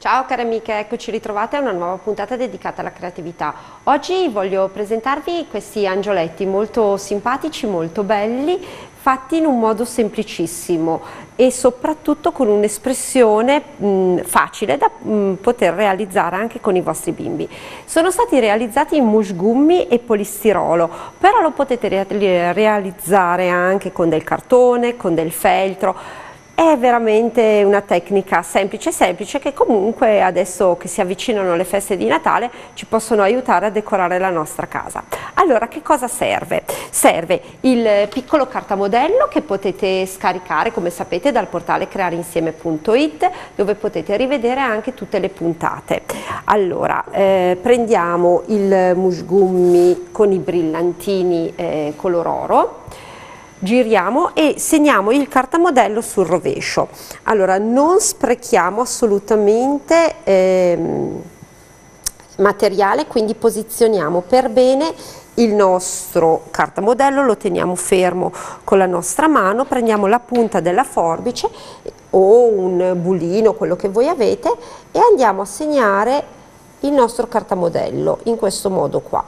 Ciao cari amiche, eccoci ritrovate a una nuova puntata dedicata alla creatività. Oggi voglio presentarvi questi angioletti molto simpatici, molto belli, fatti in un modo semplicissimo e soprattutto con un'espressione facile da mh, poter realizzare anche con i vostri bimbi. Sono stati realizzati in musgummi e polistirolo, però lo potete re realizzare anche con del cartone, con del feltro, è veramente una tecnica semplice semplice che comunque adesso che si avvicinano le feste di Natale ci possono aiutare a decorare la nostra casa. Allora che cosa serve? Serve il piccolo cartamodello che potete scaricare come sapete dal portale creareinsieme.it dove potete rivedere anche tutte le puntate. Allora eh, prendiamo il musgummi con i brillantini eh, color oro giriamo e segniamo il cartamodello sul rovescio. Allora non sprechiamo assolutamente ehm, materiale, quindi posizioniamo per bene il nostro cartamodello, lo teniamo fermo con la nostra mano, prendiamo la punta della forbice o un bulino, quello che voi avete, e andiamo a segnare il nostro cartamodello in questo modo qua.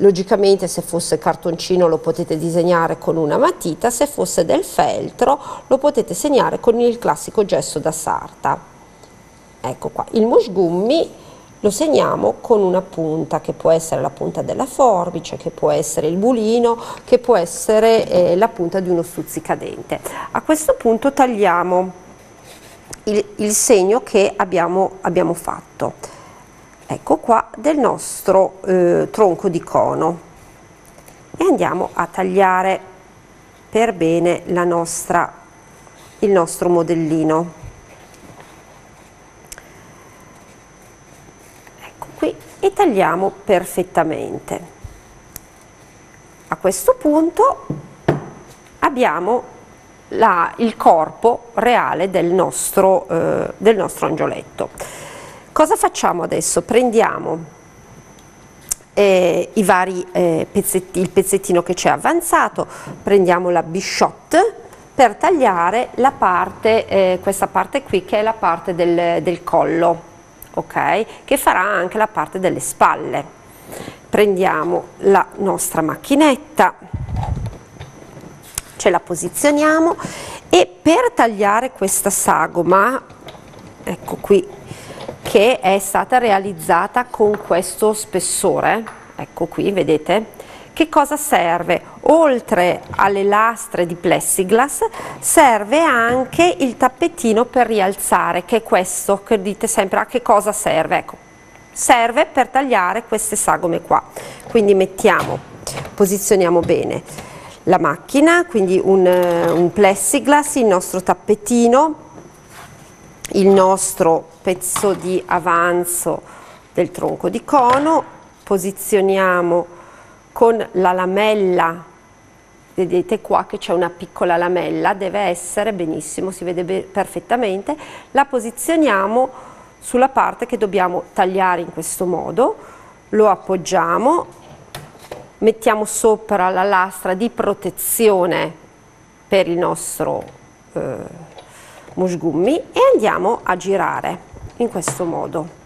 Logicamente se fosse cartoncino lo potete disegnare con una matita, se fosse del feltro lo potete segnare con il classico gesso da sarta. Ecco qua, il musgummi lo segniamo con una punta che può essere la punta della forbice, che può essere il bulino, che può essere eh, la punta di uno stuzzicadente. A questo punto tagliamo il, il segno che abbiamo, abbiamo fatto ecco qua del nostro eh, tronco di cono. E andiamo a tagliare per bene la nostra, il nostro modellino. Ecco qui e tagliamo perfettamente. A questo punto abbiamo la, il corpo reale del nostro, eh, del nostro angioletto Cosa facciamo adesso? Prendiamo eh, i vari eh, pezzetti, il pezzettino che c'è avanzato, prendiamo la bichotte per tagliare la parte, eh, questa parte qui che è la parte del, del collo, ok? Che farà anche la parte delle spalle. Prendiamo la nostra macchinetta, ce la posizioniamo e per tagliare questa sagoma, ecco qui che è stata realizzata con questo spessore, ecco qui, vedete? Che cosa serve? Oltre alle lastre di plexiglass serve anche il tappetino per rialzare, che è questo, che dite sempre a che cosa serve? Ecco, serve per tagliare queste sagome qua. Quindi mettiamo, posizioniamo bene la macchina, quindi un, un plexiglass, il nostro tappetino, il nostro pezzo di avanzo del tronco di cono, posizioniamo con la lamella, vedete qua che c'è una piccola lamella, deve essere benissimo, si vede perfettamente, la posizioniamo sulla parte che dobbiamo tagliare in questo modo, lo appoggiamo, mettiamo sopra la lastra di protezione per il nostro eh, musgummi e andiamo a girare in questo modo.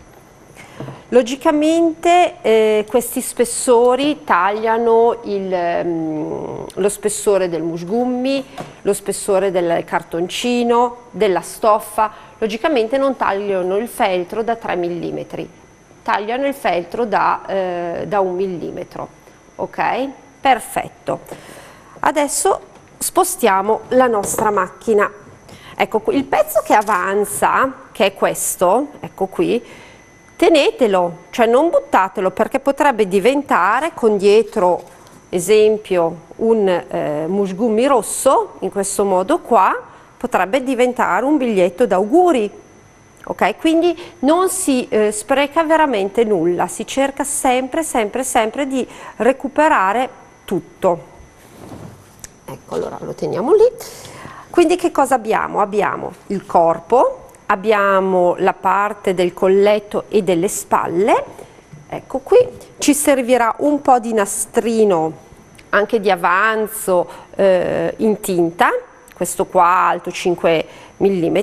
Logicamente eh, questi spessori tagliano il, um, lo spessore del musgummi, lo spessore del cartoncino, della stoffa, logicamente non tagliano il feltro da 3 mm, tagliano il feltro da, eh, da 1 mm, ok? Perfetto. Adesso spostiamo la nostra macchina Ecco, il pezzo che avanza, che è questo, ecco qui, tenetelo, cioè non buttatelo perché potrebbe diventare con dietro, esempio, un eh, musgummi rosso, in questo modo qua, potrebbe diventare un biglietto d'auguri. Ok, quindi non si eh, spreca veramente nulla, si cerca sempre, sempre, sempre di recuperare tutto. Ecco, allora lo teniamo lì. Quindi che cosa abbiamo? Abbiamo il corpo, abbiamo la parte del colletto e delle spalle, ecco qui, ci servirà un po' di nastrino anche di avanzo eh, in tinta, questo qua alto 5 mm,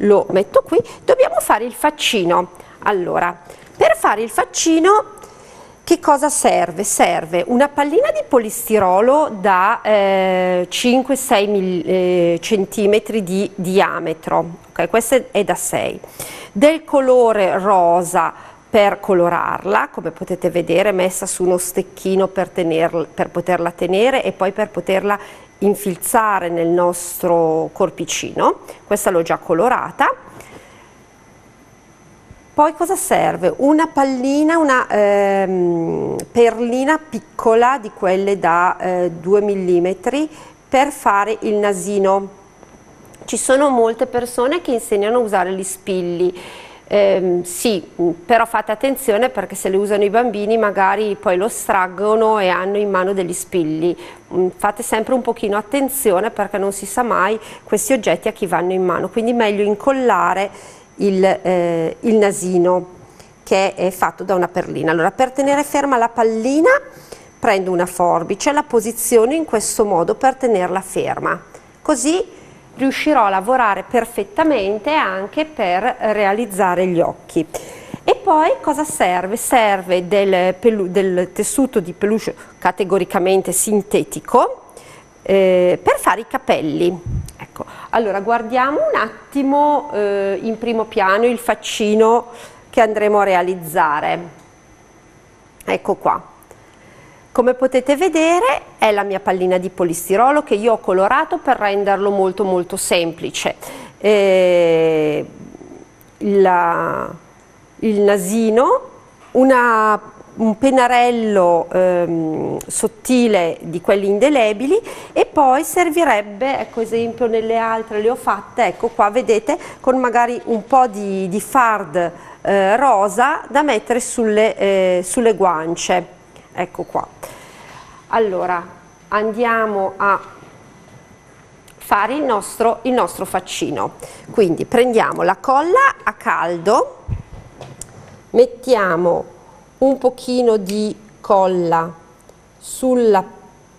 lo metto qui, dobbiamo fare il faccino. Allora, per fare il faccino che cosa serve? Serve una pallina di polistirolo da eh, 5-6 eh, cm di diametro, okay, questa è da 6, del colore rosa per colorarla, come potete vedere messa su uno stecchino per, tenerla, per poterla tenere e poi per poterla infilzare nel nostro corpicino, questa l'ho già colorata, poi cosa serve? Una pallina, una ehm, perlina piccola di quelle da eh, 2 mm per fare il nasino. Ci sono molte persone che insegnano a usare gli spilli. Eh, sì, però fate attenzione perché se le usano i bambini magari poi lo straggono e hanno in mano degli spilli. Mm, fate sempre un pochino attenzione perché non si sa mai questi oggetti a chi vanno in mano, quindi meglio incollare il, eh, il nasino che è fatto da una perlina. Allora per tenere ferma la pallina prendo una forbice, la posiziono in questo modo per tenerla ferma, così riuscirò a lavorare perfettamente anche per realizzare gli occhi. E poi cosa serve? Serve del, del tessuto di peluche categoricamente sintetico eh, per fare i capelli. Allora guardiamo un attimo eh, in primo piano il faccino che andremo a realizzare. Ecco qua. Come potete vedere è la mia pallina di polistirolo che io ho colorato per renderlo molto molto semplice. Eh, la, il nasino, una un pennarello ehm, sottile di quelli indelebili e poi servirebbe, ecco esempio nelle altre le ho fatte, ecco qua vedete con magari un po' di, di fard eh, rosa da mettere sulle, eh, sulle guance, ecco qua. Allora andiamo a fare il nostro, il nostro faccino, quindi prendiamo la colla a caldo, mettiamo un pochino di colla sulla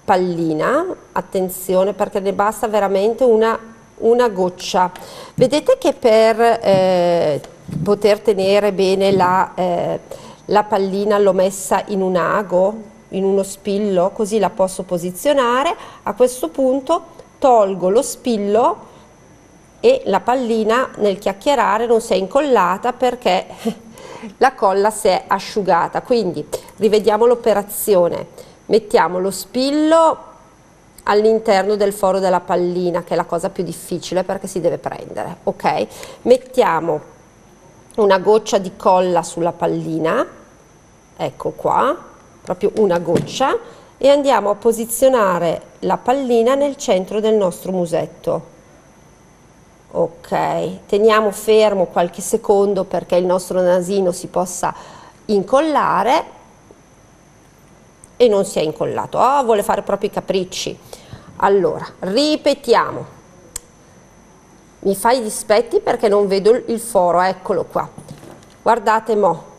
pallina, attenzione perché ne basta veramente una, una goccia. Vedete che per eh, poter tenere bene la, eh, la pallina l'ho messa in un ago, in uno spillo, così la posso posizionare. A questo punto tolgo lo spillo e la pallina nel chiacchierare non si è incollata perché la colla si è asciugata quindi rivediamo l'operazione. Mettiamo lo spillo all'interno del foro della pallina che è la cosa più difficile perché si deve prendere ok? Mettiamo una goccia di colla sulla pallina ecco qua proprio una goccia e andiamo a posizionare la pallina nel centro del nostro musetto ok teniamo fermo qualche secondo perché il nostro nasino si possa incollare e non si è incollato. Oh, vuole fare proprio i capricci. Allora ripetiamo. Mi fa i dispetti perché non vedo il foro eccolo qua. Guardate mo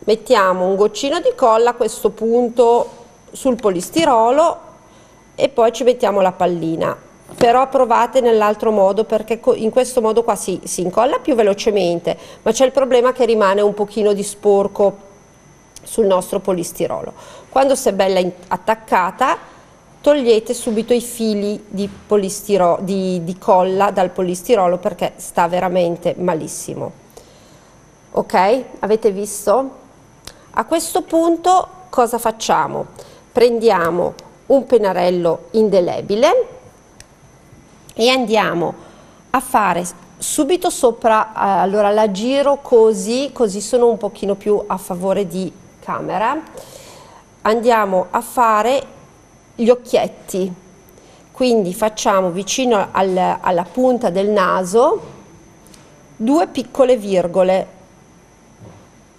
mettiamo un goccino di colla a questo punto sul polistirolo e poi ci mettiamo la pallina però provate nell'altro modo perché in questo modo qua si, si incolla più velocemente ma c'è il problema che rimane un pochino di sporco sul nostro polistirolo. Quando si è bella attaccata togliete subito i fili di, di, di colla dal polistirolo perché sta veramente malissimo. Ok? Avete visto? A questo punto cosa facciamo? Prendiamo un pennarello indelebile e andiamo a fare subito sopra, eh, allora la giro così, così sono un pochino più a favore di camera, andiamo a fare gli occhietti, quindi facciamo vicino al, alla punta del naso due piccole virgole,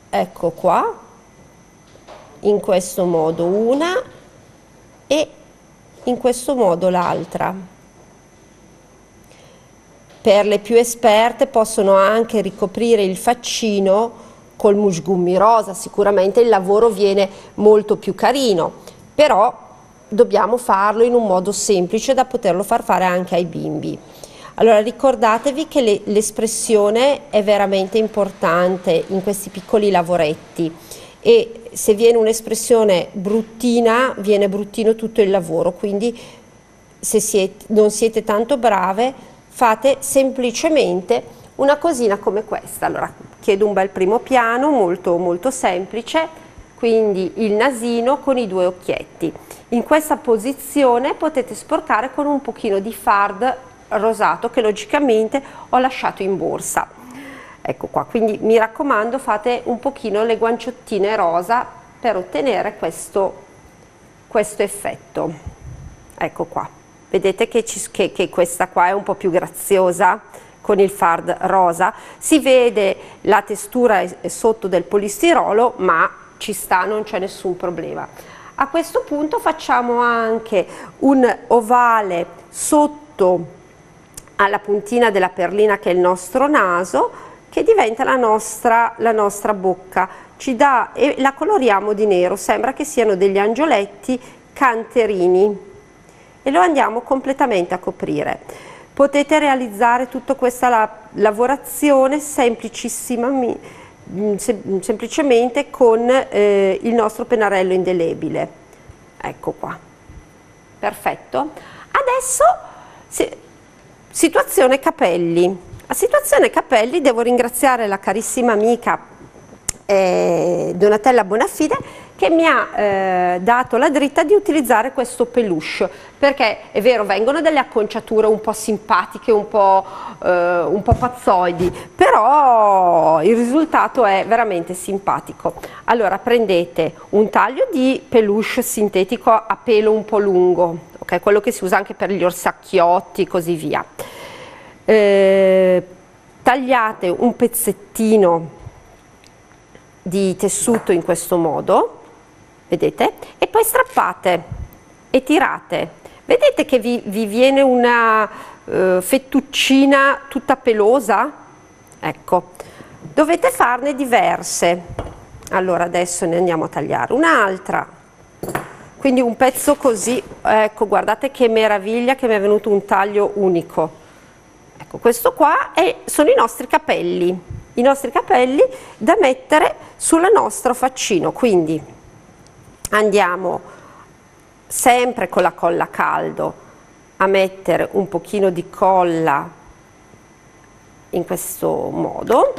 ecco qua, in questo modo una e in questo modo l'altra. Per le più esperte possono anche ricoprire il faccino col musgummi rosa, sicuramente il lavoro viene molto più carino, però dobbiamo farlo in un modo semplice da poterlo far fare anche ai bimbi. Allora ricordatevi che l'espressione è veramente importante in questi piccoli lavoretti e se viene un'espressione bruttina viene bruttino tutto il lavoro, quindi se siete, non siete tanto brave fate semplicemente una cosina come questa. Allora chiedo un bel primo piano molto molto semplice, quindi il nasino con i due occhietti. In questa posizione potete sporcare con un pochino di fard rosato che logicamente ho lasciato in borsa. Ecco qua, quindi mi raccomando fate un pochino le guanciottine rosa per ottenere questo, questo effetto. Ecco qua, vedete che, ci, che, che questa qua è un po' più graziosa con il fard rosa, si vede la testura sotto del polistirolo ma ci sta, non c'è nessun problema. A questo punto facciamo anche un ovale sotto alla puntina della perlina che è il nostro naso che diventa la nostra, la nostra bocca. Ci dà e la coloriamo di nero. Sembra che siano degli angioletti canterini e lo andiamo completamente a coprire. Potete realizzare tutta questa la, lavorazione mm, sem semplicemente con eh, il nostro pennarello indelebile. Ecco qua. Perfetto. Adesso se, Situazione capelli. A situazione capelli devo ringraziare la carissima amica eh, Donatella Bonafide che mi ha eh, dato la dritta di utilizzare questo peluche perché è vero vengono delle acconciature un po' simpatiche un po', eh, un po' pazzoidi però il risultato è veramente simpatico allora prendete un taglio di peluche sintetico a pelo un po' lungo ok? Quello che si usa anche per gli orsacchiotti e così via. Eh, tagliate un pezzettino di tessuto in questo modo, vedete? E poi strappate e tirate. Vedete che vi, vi viene una uh, fettuccina tutta pelosa? Ecco, dovete farne diverse. Allora adesso ne andiamo a tagliare un'altra quindi un pezzo così, ecco guardate che meraviglia che mi è venuto un taglio unico. Ecco questo qua è, sono i nostri capelli, i nostri capelli da mettere sul nostro faccino, quindi andiamo sempre con la colla a caldo a mettere un pochino di colla in questo modo.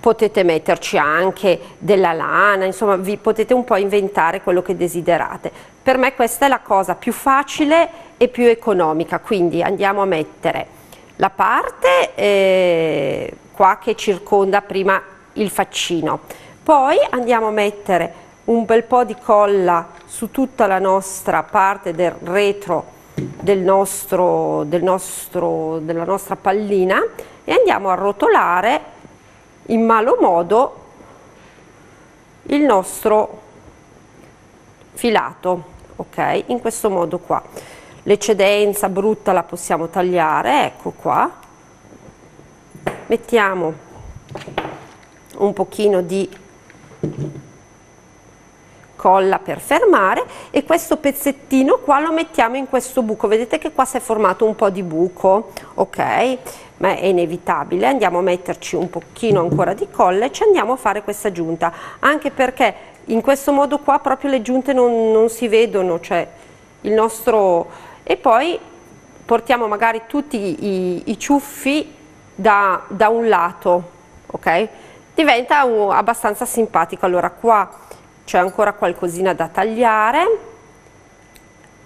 Potete metterci anche della lana insomma vi potete un po' inventare quello che desiderate. Per me questa è la cosa più facile e più economica quindi andiamo a mettere la parte eh, qua che circonda prima il faccino. Poi andiamo a mettere un bel po' di colla su tutta la nostra parte del retro del nostro, del nostro, della nostra pallina e andiamo a rotolare in malo modo il nostro filato ok? In questo modo qua. L'eccedenza brutta la possiamo tagliare ecco qua. Mettiamo un pochino di colla per fermare e questo pezzettino qua lo mettiamo in questo buco. Vedete che qua si è formato un po' di buco ok? Ma è inevitabile, andiamo a metterci un pochino ancora di colla e ci andiamo a fare questa giunta, anche perché in questo modo qua proprio le giunte non, non si vedono, cioè il nostro... e poi portiamo magari tutti i, i ciuffi da, da, un lato, ok? Diventa un, abbastanza simpatico, allora qua c'è ancora qualcosina da tagliare,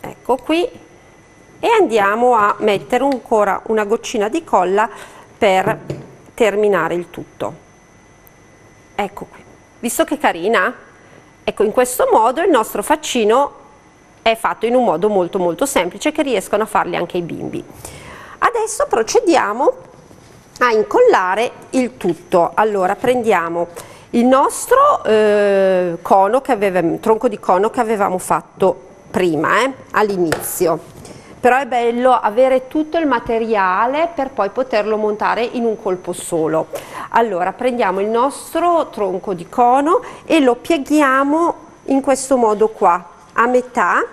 ecco qui, e andiamo a mettere ancora una goccina di colla per terminare il tutto. Ecco qui. Visto che carina ecco in questo modo il nostro faccino è fatto in un modo molto molto semplice che riescono a farli anche i bimbi. Adesso procediamo a incollare il tutto. Allora prendiamo il nostro eh, cono avevamo, tronco di cono che avevamo fatto prima eh, all'inizio. Però è bello avere tutto il materiale per poi poterlo montare in un colpo solo. Allora prendiamo il nostro tronco di cono e lo pieghiamo in questo modo qua, a metà,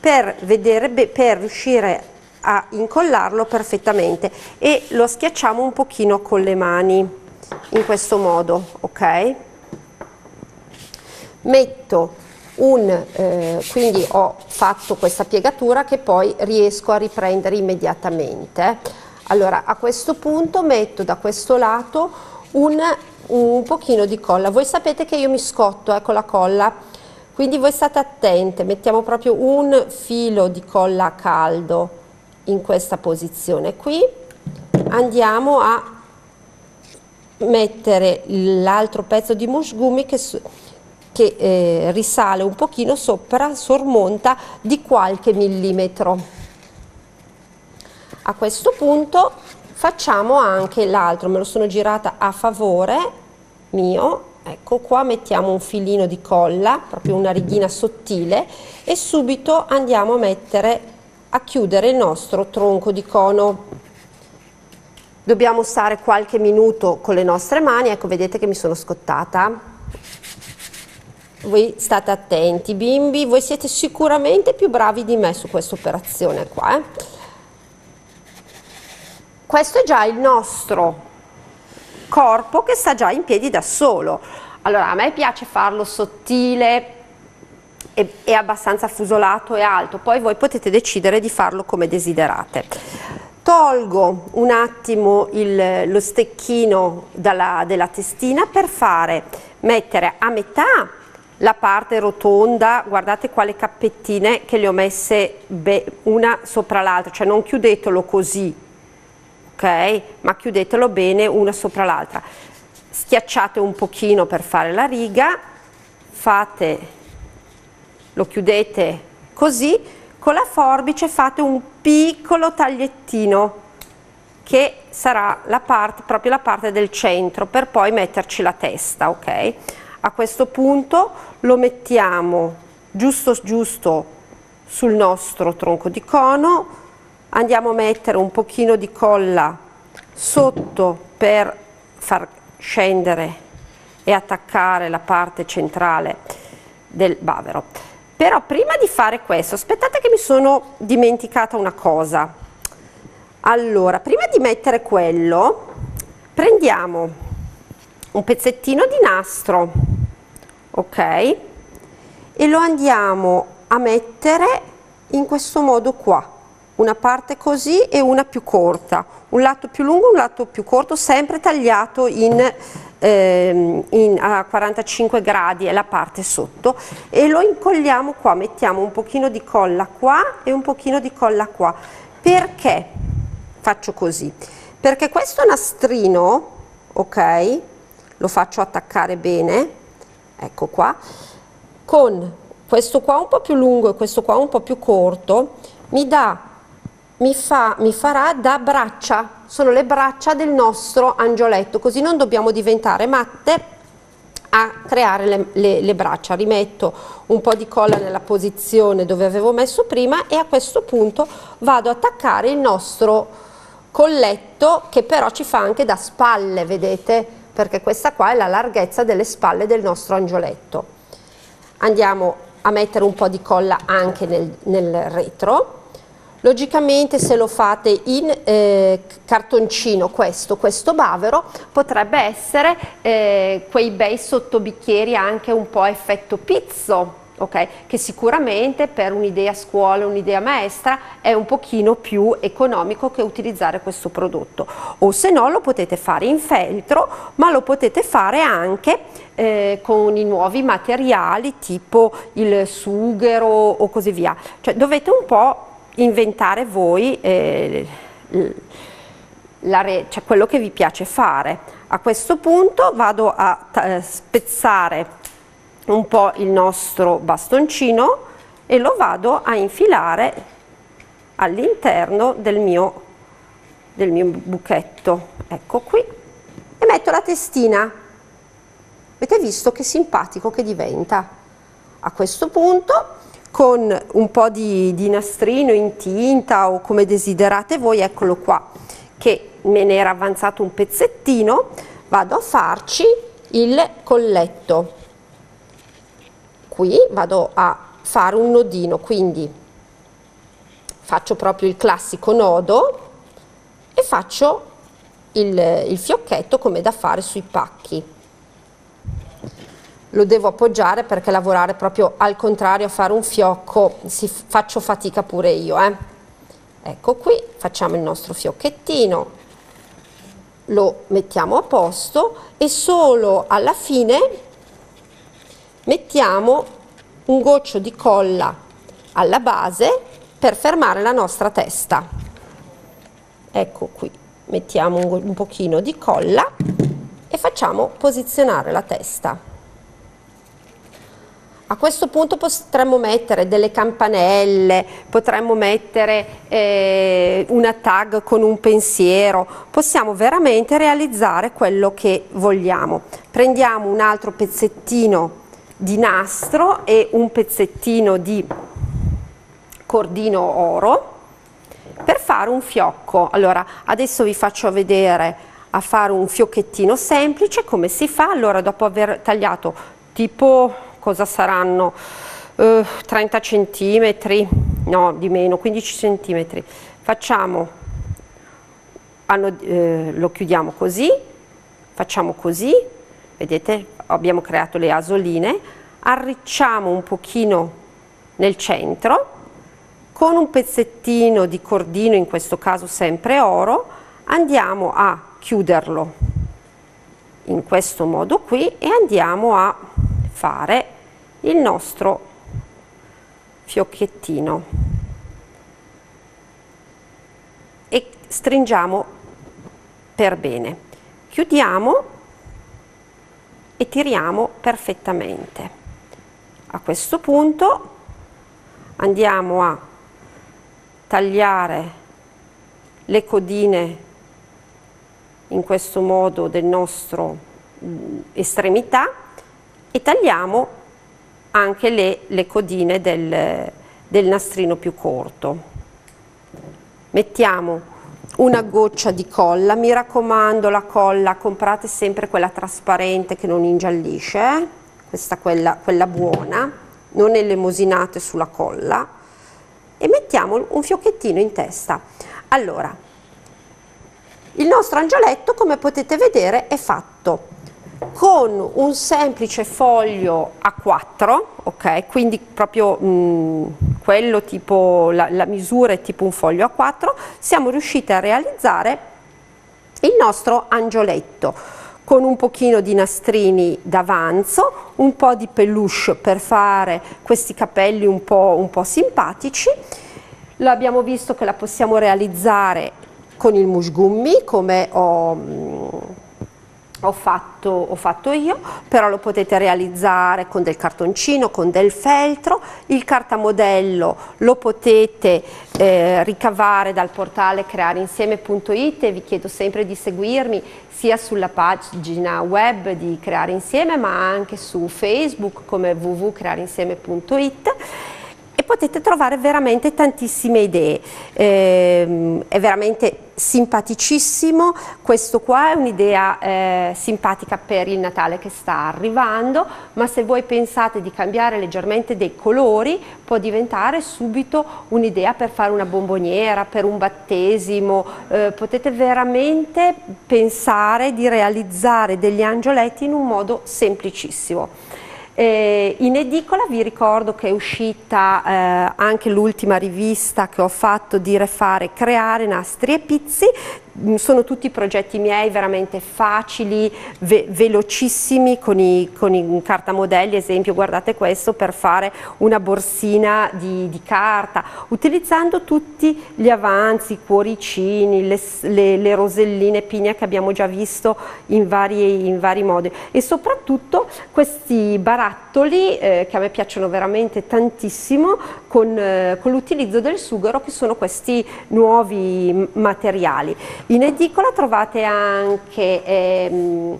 per, vedere, per riuscire a incollarlo perfettamente. E lo schiacciamo un pochino con le mani in questo modo ok? Metto un eh, quindi ho fatto questa piegatura che poi riesco a riprendere immediatamente. Allora a questo punto metto da questo lato un, un pochino di colla. Voi sapete che io mi scotto eh, con la colla. Quindi voi state attente, mettiamo proprio un filo di colla a caldo in questa posizione qui, andiamo a mettere l'altro pezzo di musgumi che, che eh, risale un pochino sopra, sormonta di qualche millimetro. A questo punto facciamo anche l'altro, me lo sono girata a favore mio ecco qua mettiamo un filino di colla proprio una righina sottile e subito andiamo a mettere a chiudere il nostro tronco di cono dobbiamo stare qualche minuto con le nostre mani ecco vedete che mi sono scottata voi state attenti bimbi voi siete sicuramente più bravi di me su questa operazione qua eh? questo è già il nostro corpo che sta già in piedi da solo. Allora a me piace farlo sottile e abbastanza fusolato e alto, poi voi potete decidere di farlo come desiderate. Tolgo un attimo il, lo stecchino dalla, della testina per fare, mettere a metà la parte rotonda, guardate quale cappettine che le ho messe una sopra l'altra, cioè non chiudetelo così, ok? Ma chiudetelo bene una sopra l'altra. Schiacciate un pochino per fare la riga, fate, lo chiudete così, con la forbice fate un piccolo tagliettino che sarà la parte, proprio la parte del centro per poi metterci la testa, ok? A questo punto lo mettiamo giusto giusto sul nostro tronco di cono, andiamo a mettere un pochino di colla sotto per far scendere e attaccare la parte centrale del bavero però prima di fare questo aspettate che mi sono dimenticata una cosa. Allora prima di mettere quello prendiamo un pezzettino di nastro ok? E lo andiamo a mettere in questo modo qua. Una parte così e una più corta, un lato più lungo, un lato più corto, sempre tagliato in, ehm, in, a 45 gradi è la parte sotto e lo incolliamo qua, mettiamo un pochino di colla qua e un pochino di colla qua. Perché faccio così? Perché questo nastrino, ok, lo faccio attaccare bene, ecco qua, con questo qua un po' più lungo e questo qua un po' più corto, mi dà mi, fa, mi farà da braccia, sono le braccia del nostro angioletto, così non dobbiamo diventare matte a creare le, le, le, braccia. Rimetto un po' di colla nella posizione dove avevo messo prima e a questo punto vado ad attaccare il nostro colletto che però ci fa anche da spalle, vedete? Perché questa qua è la larghezza delle spalle del nostro angioletto. Andiamo a mettere un po' di colla anche nel, nel retro Logicamente se lo fate in eh, cartoncino questo, questo bavero, potrebbe essere eh, quei bei sottobicchieri anche un po' effetto pizzo, Okay? che sicuramente per un'idea scuola, un'idea maestra è un pochino più economico che utilizzare questo prodotto o se no lo potete fare in feltro ma lo potete fare anche eh, con i nuovi materiali tipo il sughero o così via cioè dovete un po' inventare voi eh, re, cioè quello che vi piace fare. A questo punto vado a eh, spezzare un po' il nostro bastoncino e lo vado a infilare all'interno del mio, del mio buchetto. Ecco qui. E metto la testina. Avete visto che simpatico che diventa? A questo punto con un po' di, di nastrino in tinta o come desiderate voi, eccolo qua, che me ne era avanzato un pezzettino, vado a farci il colletto. Qui vado a fare un nodino, quindi faccio proprio il classico nodo e faccio il, il fiocchetto come da fare sui pacchi lo devo appoggiare perché lavorare proprio al contrario a fare un fiocco si, faccio fatica pure io eh. ecco qui facciamo il nostro fiocchettino lo mettiamo a posto e solo alla fine mettiamo un goccio di colla alla base per fermare la nostra testa ecco qui mettiamo un, un pochino di colla e facciamo posizionare la testa a questo punto potremmo mettere delle campanelle, potremmo mettere eh, una tag con un pensiero, possiamo veramente realizzare quello che vogliamo. Prendiamo un altro pezzettino di nastro e un pezzettino di cordino oro per fare un fiocco. Allora, adesso vi faccio vedere a fare un fiocchettino semplice come si fa. Allora, dopo aver tagliato tipo cosa saranno? Uh, 30 centimetri, no di meno, 15 centimetri. Facciamo, hanno, eh, lo chiudiamo così, facciamo così, vedete abbiamo creato le asoline, arricciamo un pochino nel centro, con un pezzettino di cordino, in questo caso sempre oro, andiamo a chiuderlo in questo modo qui e andiamo a fare il nostro fiocchettino. E stringiamo per bene. Chiudiamo e tiriamo perfettamente. A questo punto andiamo a tagliare le codine in questo modo del nostro mm, estremità e tagliamo anche le, le codine del, del nastrino più corto. Mettiamo una goccia di colla, mi raccomando la colla, comprate sempre quella trasparente che non ingiallisce, eh? questa quella, quella buona, non elemosinate sulla colla e mettiamo un fiocchettino in testa. Allora, il nostro angioletto come potete vedere è fatto con un semplice foglio A4, ok? Quindi proprio mh, mm, quello tipo, la, la misura è tipo un foglio A4, siamo riusciti a realizzare il nostro angioletto con un pochino di nastrini d'avanzo, un po' di peluche per fare questi capelli un po', un po simpatici. L'abbiamo visto che la possiamo realizzare con il musgummi come ho mm, ho fatto, ho fatto, io, però lo potete realizzare con del cartoncino, con del feltro, il cartamodello lo potete eh, ricavare dal portale creareinsieme.it e vi chiedo sempre di seguirmi sia sulla pagina web di Creare Insieme ma anche su Facebook come www.creareinsieme.it potete trovare veramente tantissime idee. Eh, è veramente simpaticissimo, questo qua è un'idea eh, simpatica per il Natale che sta arrivando, ma se voi pensate di cambiare leggermente dei colori può diventare subito un'idea per fare una bomboniera, per un battesimo, eh, potete veramente pensare di realizzare degli angioletti in un modo semplicissimo. Eh, in edicola vi ricordo che è uscita eh, anche l'ultima rivista che ho fatto di Refare Creare Nastri e Pizzi, sono tutti progetti miei veramente facili, ve velocissimi con i, con i cartamodelli, esempio guardate questo per fare una borsina di, di carta, utilizzando tutti gli avanzi, i cuoricini, le, le, le roselline pigna che abbiamo già visto in vari, in vari modi e soprattutto questi barattoli barattoli eh, che a me piacciono veramente tantissimo con, eh, con l'utilizzo del sughero che sono questi nuovi materiali. In edicola trovate anche ehm,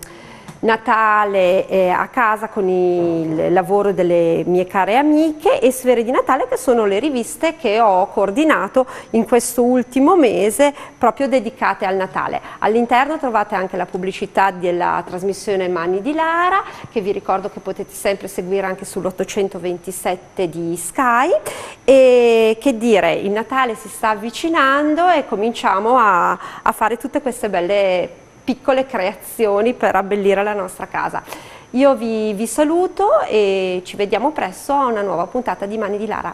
Natale eh, a casa con il lavoro delle mie care amiche e Sfere di Natale che sono le riviste che ho coordinato in questo ultimo mese proprio dedicate al Natale. All'interno trovate anche la pubblicità della trasmissione Mani di Lara che vi ricordo che potete sempre seguire anche sull'827 di Sky e che dire il Natale si sta avvicinando e cominciamo a, a fare tutte queste belle piccole creazioni per abbellire la nostra casa. Io vi, vi saluto e ci vediamo presto a una nuova puntata di Mani di Lara.